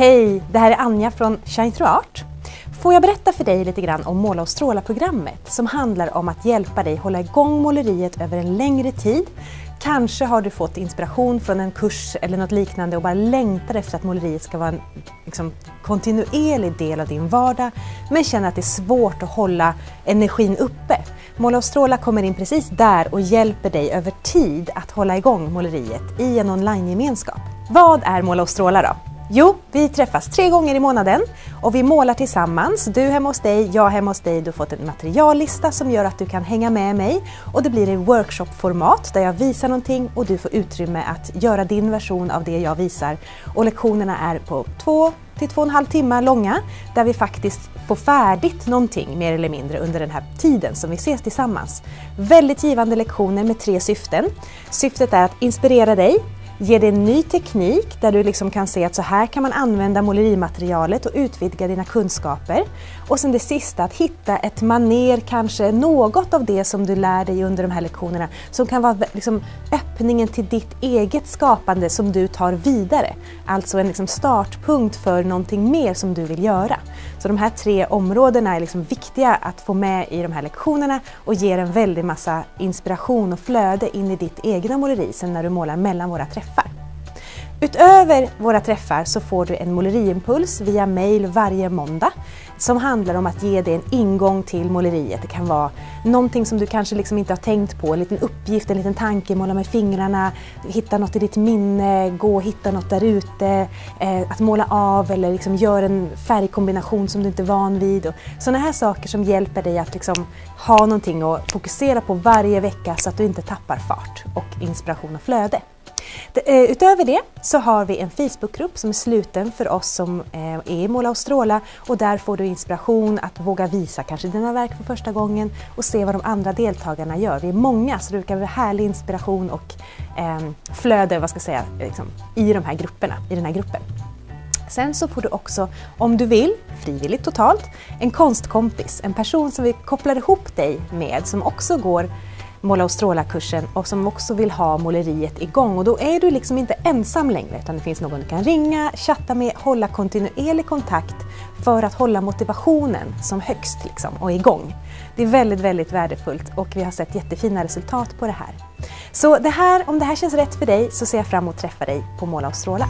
Hej, det här är Anja från Shine Through Art. Får jag berätta för dig lite grann om Måla och stråla-programmet som handlar om att hjälpa dig hålla igång måleriet över en längre tid. Kanske har du fått inspiration från en kurs eller något liknande och bara längtar efter att måleriet ska vara en liksom, kontinuerlig del av din vardag men känner att det är svårt att hålla energin uppe. Måla och stråla kommer in precis där och hjälper dig över tid att hålla igång måleriet i en online-gemenskap. Vad är Måla och stråla då? Jo, vi träffas tre gånger i månaden och vi målar tillsammans. Du hemma hos dig, jag hemma hos dig. Du har fått en materiallista som gör att du kan hänga med mig och det blir i workshopformat där jag visar någonting och du får utrymme att göra din version av det jag visar. Och lektionerna är på två till två och en halv timme långa där vi faktiskt får färdigt någonting mer eller mindre under den här tiden som vi ses tillsammans. Väldigt givande lektioner med tre syften. Syftet är att inspirera dig, Ge dig en ny teknik där du liksom kan se att så här kan man använda målerimaterialet och utvidga dina kunskaper. Och sen det sista, att hitta ett maner, kanske något av det som du lär dig under de här lektionerna som kan vara liksom öppningen till ditt eget skapande som du tar vidare. Alltså en liksom startpunkt för någonting mer som du vill göra. Så de här tre områdena är liksom viktiga att få med i de här lektionerna och ger en väldig massa inspiration och flöde in i ditt egna måleri sen när du målar mellan våra träffar. Utöver våra träffar så får du en måleriimpuls via mail varje måndag som handlar om att ge dig en ingång till måleriet. Det kan vara någonting som du kanske liksom inte har tänkt på, en liten uppgift, en liten tanke, måla med fingrarna, hitta något i ditt minne, gå och hitta något där ute, eh, att måla av eller liksom gör en färgkombination som du inte är van vid. sådana här saker som hjälper dig att liksom ha någonting att fokusera på varje vecka så att du inte tappar fart och inspiration och flöde. Eh, utöver det så har vi en Facebookgrupp som är sluten för oss som eh, är i Måla och stråla och där får du inspiration att våga visa kanske dina verk för första gången och se vad de andra deltagarna gör. Vi är många så du kan ha härlig inspiration och ehm, flöde vad ska jag säga, liksom, i de här grupperna, i den här gruppen. Sen så får du också, om du vill, frivilligt totalt, en konstkompis, en person som vi kopplar ihop dig med som också går Måla och stråla-kursen och som också vill ha måleriet igång. Och då är du liksom inte ensam längre utan det finns någon du kan ringa, chatta med, hålla kontinuerlig kontakt för att hålla motivationen som högst liksom, och igång. Det är väldigt, väldigt värdefullt och vi har sett jättefina resultat på det här. Så det här, om det här känns rätt för dig så ser jag fram emot att träffa dig på Måla och stråla.